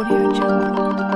Audio Jungle.